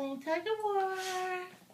playing tug of war.